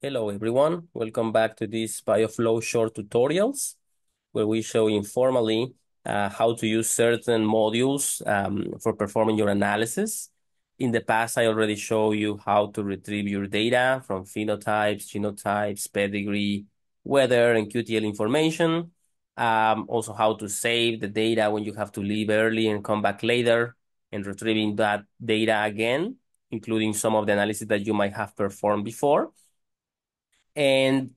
Hello everyone, welcome back to this BioFlow short tutorials where we show informally uh, how to use certain modules um, for performing your analysis. In the past, I already showed you how to retrieve your data from phenotypes, genotypes, pedigree, weather, and QTL information. Um, also how to save the data when you have to leave early and come back later and retrieving that data again, including some of the analysis that you might have performed before. And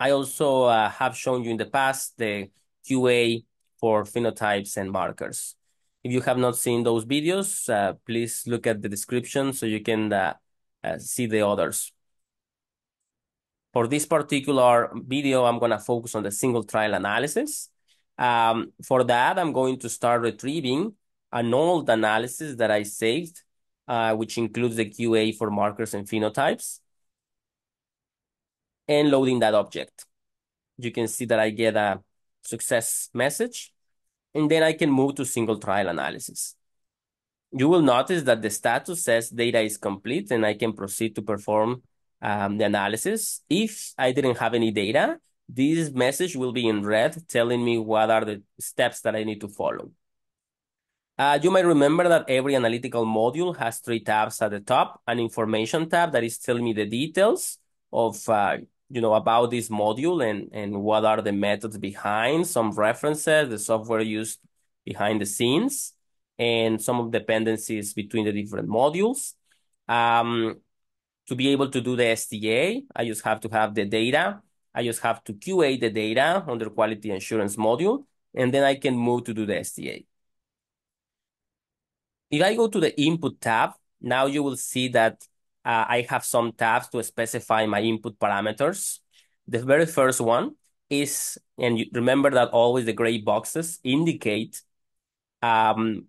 I also uh, have shown you in the past the QA for phenotypes and markers. If you have not seen those videos, uh, please look at the description so you can uh, uh see the others. For this particular video, I'm going to focus on the single trial analysis. Um, for that, I'm going to start retrieving an old analysis that I saved, uh, which includes the QA for markers and phenotypes and loading that object. You can see that I get a success message, and then I can move to single trial analysis. You will notice that the status says data is complete, and I can proceed to perform um, the analysis. If I didn't have any data, this message will be in red, telling me what are the steps that I need to follow. Uh, you might remember that every analytical module has three tabs at the top, an information tab that is telling me the details of uh, you know, about this module and, and what are the methods behind, some references, the software used behind the scenes, and some of the dependencies between the different modules. Um, to be able to do the STA, I just have to have the data. I just have to QA the data under quality assurance module, and then I can move to do the STA. If I go to the input tab, now you will see that uh, I have some tabs to specify my input parameters. The very first one is, and you remember that always the gray boxes indicate um,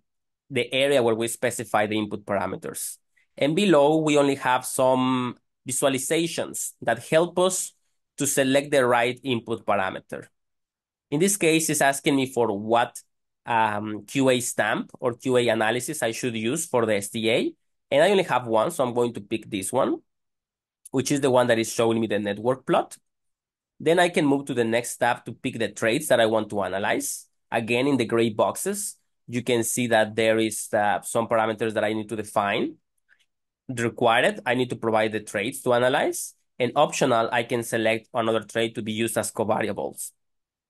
the area where we specify the input parameters. And below, we only have some visualizations that help us to select the right input parameter. In this case, it's asking me for what um, QA stamp or QA analysis I should use for the STA. And I only have one, so I'm going to pick this one, which is the one that is showing me the network plot. Then I can move to the next tab to pick the traits that I want to analyze. Again, in the gray boxes, you can see that there is uh, some parameters that I need to define. Required, I need to provide the traits to analyze. And optional, I can select another trait to be used as covariables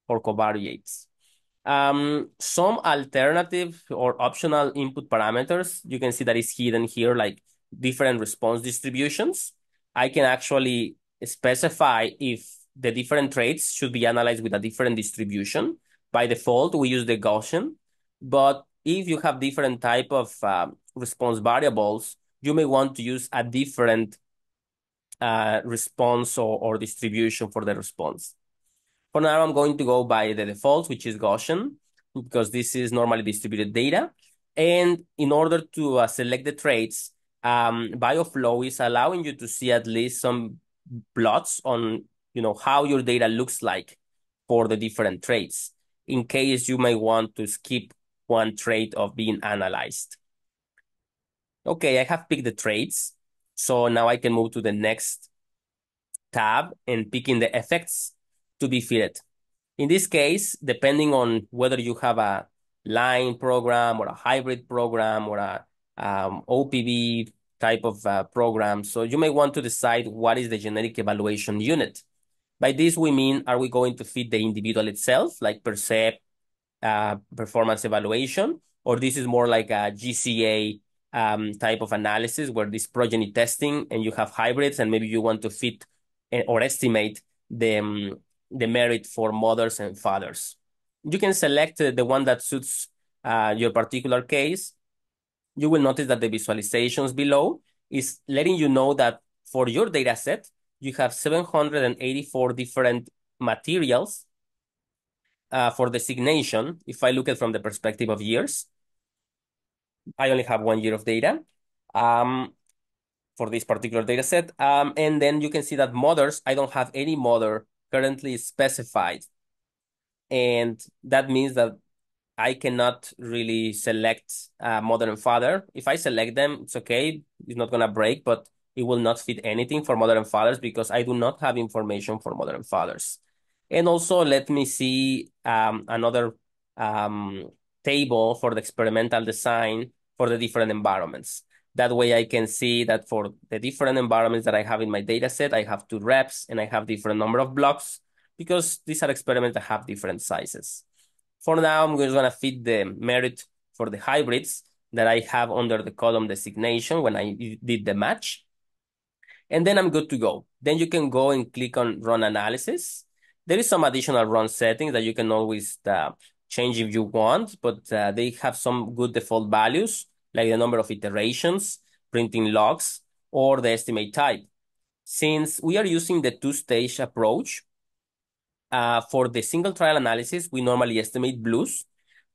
or covariates. Um, some alternative or optional input parameters, you can see that is hidden here, like different response distributions. I can actually specify if the different traits should be analyzed with a different distribution. By default, we use the Gaussian, but if you have different type of uh, response variables, you may want to use a different uh, response or, or distribution for the response. For now, I'm going to go by the default, which is Gaussian, because this is normally distributed data. And in order to uh, select the traits, um, BioFlow is allowing you to see at least some plots on you know how your data looks like for the different traits, in case you may want to skip one trait of being analyzed. Okay, I have picked the traits. So now I can move to the next tab and picking the effects to be fitted. In this case, depending on whether you have a line program or a hybrid program or a um, OPV type of uh, program, so you may want to decide what is the genetic evaluation unit. By this, we mean, are we going to fit the individual itself, like per se uh, performance evaluation, or this is more like a GCA um, type of analysis where this progeny testing and you have hybrids and maybe you want to fit eh, or estimate the, um, the merit for mothers and fathers. You can select uh, the one that suits uh, your particular case. You will notice that the visualizations below is letting you know that for your data set, you have 784 different materials uh, for designation. If I look at from the perspective of years, I only have one year of data. Um, for this particular data set. Um, and then you can see that mothers, I don't have any mother currently specified. And that means that I cannot really select a mother and father. If I select them, it's okay. It's not going to break, but it will not fit anything for mother and fathers because I do not have information for mother and fathers. And also let me see um, another um, table for the experimental design for the different environments. That way I can see that for the different environments that I have in my data set, I have two reps and I have different number of blocks because these are experiments that have different sizes. For now, I'm just gonna fit the merit for the hybrids that I have under the column designation when I did the match. And then I'm good to go. Then you can go and click on run analysis. There is some additional run settings that you can always uh, change if you want, but uh, they have some good default values, like the number of iterations, printing logs, or the estimate type. Since we are using the two-stage approach, uh, for the single trial analysis, we normally estimate BLUEs,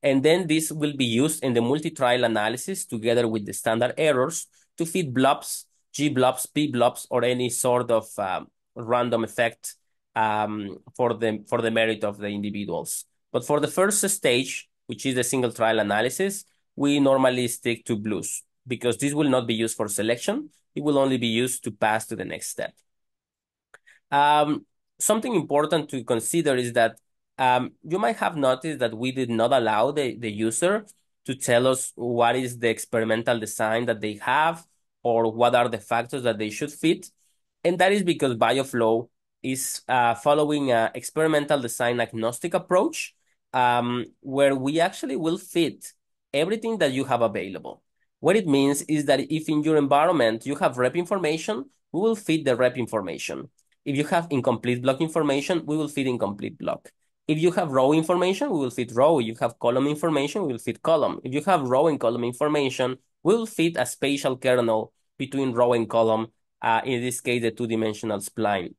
and then this will be used in the multi-trial analysis together with the standard errors to fit BLUPs, G BLUPs, P BLUPs, or any sort of um, random effect um, for, the, for the merit of the individuals. But for the first stage, which is the single trial analysis, we normally stick to BLUEs because this will not be used for selection. It will only be used to pass to the next step. Um, something important to consider is that um, you might have noticed that we did not allow the, the user to tell us what is the experimental design that they have or what are the factors that they should fit. And that is because BioFlow is uh, following an experimental design agnostic approach um, where we actually will fit everything that you have available. What it means is that if in your environment you have rep information, we will fit the rep information. If you have incomplete block information, we will fit incomplete block. If you have row information, we will fit row. If you have column information, we will fit column. If you have row and column information, we will fit a spatial kernel between row and column, uh, in this case, the two-dimensional spline.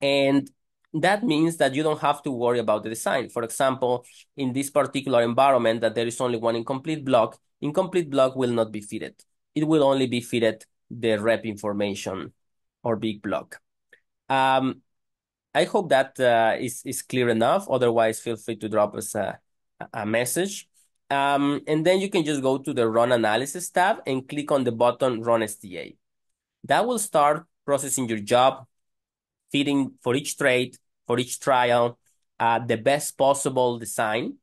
And that means that you don't have to worry about the design. For example, in this particular environment that there is only one incomplete block, incomplete block will not be fitted. It will only be fitted the rep information or big block. Um, I hope that uh, is is clear enough. Otherwise, feel free to drop us a, a message. Um, and then you can just go to the Run Analysis tab and click on the button Run STA. That will start processing your job, fitting for each trait, for each trial, uh, the best possible design.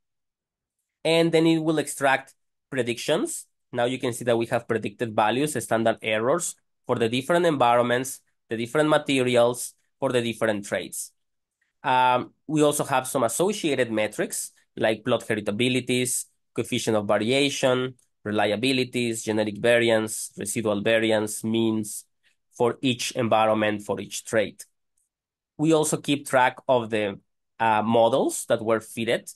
And then it will extract predictions. Now you can see that we have predicted values, standard errors for the different environments, the different materials, for the different traits. Um, we also have some associated metrics like plot heritabilities, coefficient of variation, reliabilities, genetic variance, residual variance, means for each environment for each trait. We also keep track of the uh, models that were fitted.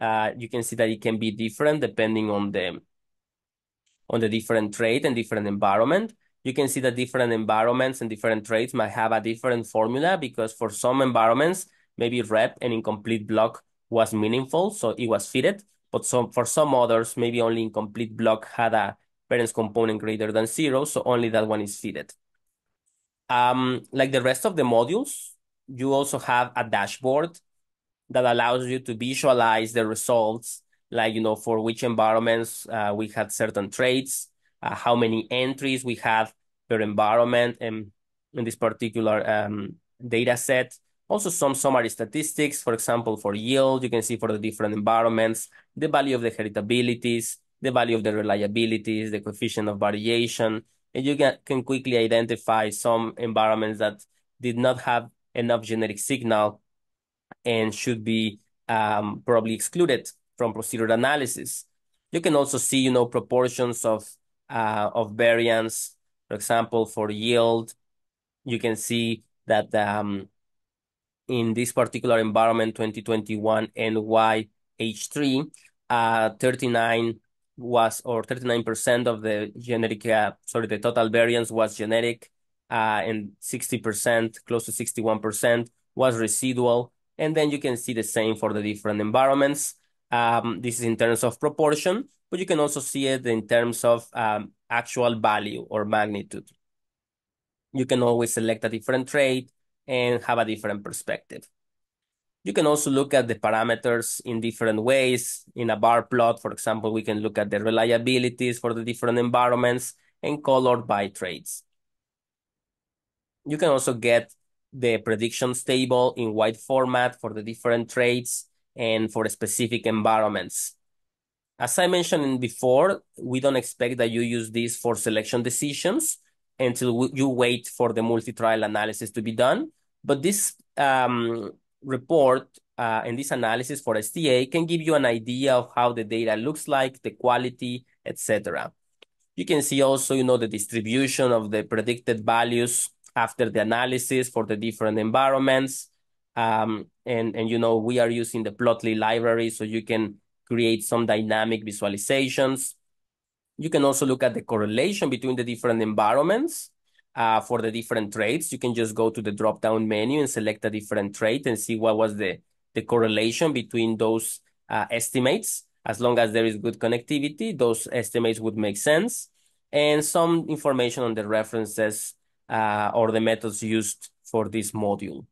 Uh, you can see that it can be different depending on the on the different trait and different environment you can see that different environments and different traits might have a different formula because for some environments, maybe rep and incomplete block was meaningful, so it was fitted. But some for some others, maybe only incomplete block had a variance component greater than zero, so only that one is fitted. Um, like the rest of the modules, you also have a dashboard that allows you to visualize the results, like, you know, for which environments uh, we had certain traits, uh, how many entries we have per environment and in this particular um, data set. Also some summary statistics, for example, for yield, you can see for the different environments, the value of the heritabilities, the value of the reliabilities, the coefficient of variation, and you can, can quickly identify some environments that did not have enough genetic signal and should be um, probably excluded from procedure analysis. You can also see, you know, proportions of uh, of variance. For example, for yield, you can see that um, in this particular environment, 2021 NYH3, uh, 39 was, or 39% of the genetic, uh, sorry, the total variance was genetic, uh, and 60%, close to 61% was residual. And then you can see the same for the different environments. Um, this is in terms of proportion, but you can also see it in terms of um, actual value or magnitude. You can always select a different trait and have a different perspective. You can also look at the parameters in different ways. In a bar plot, for example, we can look at the reliabilities for the different environments and colored by traits. you can also get the predictions table in wide format for the different traits and for specific environments. As I mentioned before, we don't expect that you use this for selection decisions until you wait for the multi-trial analysis to be done. But this um, report uh, and this analysis for STA can give you an idea of how the data looks like, the quality, etc. You can see also, you know, the distribution of the predicted values after the analysis for the different environments. Um, and, and, you know, we are using the Plotly library, so you can create some dynamic visualizations. You can also look at the correlation between the different environments uh, for the different traits. You can just go to the drop-down menu and select a different trait and see what was the, the correlation between those uh, estimates. As long as there is good connectivity, those estimates would make sense. And some information on the references uh, or the methods used for this module.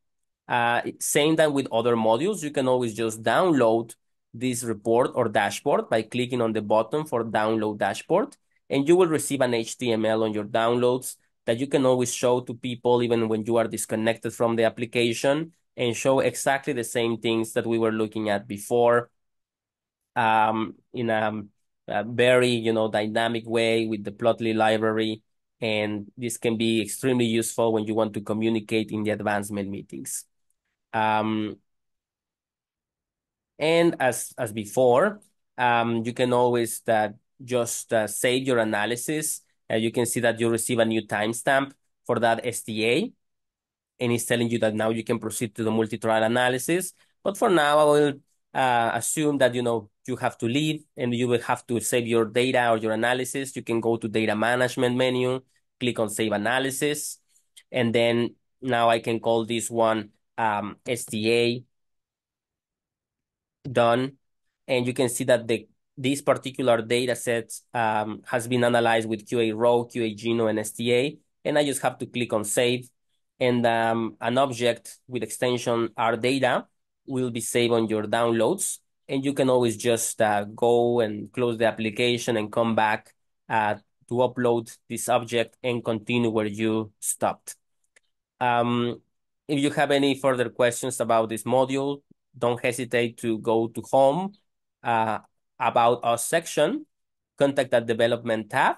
Uh, same time with other modules, you can always just download this report or dashboard by clicking on the button for download dashboard, and you will receive an HTML on your downloads that you can always show to people even when you are disconnected from the application and show exactly the same things that we were looking at before um, in a, a very, you know, dynamic way with the Plotly library. And this can be extremely useful when you want to communicate in the advancement meetings. Um, and as, as before, um, you can always uh, just uh, save your analysis. Uh, you can see that you receive a new timestamp for that STA. And it's telling you that now you can proceed to the multi-trial analysis. But for now, I will uh, assume that, you know, you have to leave and you will have to save your data or your analysis. You can go to data management menu, click on save analysis. And then now I can call this one um, STA done. And you can see that the this particular data set um, has been analyzed with QA row, QA geno, and STA. And I just have to click on save. And um, an object with extension R data will be saved on your downloads. And you can always just uh, go and close the application and come back uh, to upload this object and continue where you stopped. Um, if you have any further questions about this module, don't hesitate to go to home, uh, about us section, contact that development tab,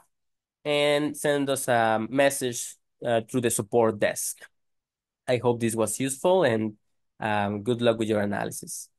and send us a message uh, through the support desk. I hope this was useful and um, good luck with your analysis.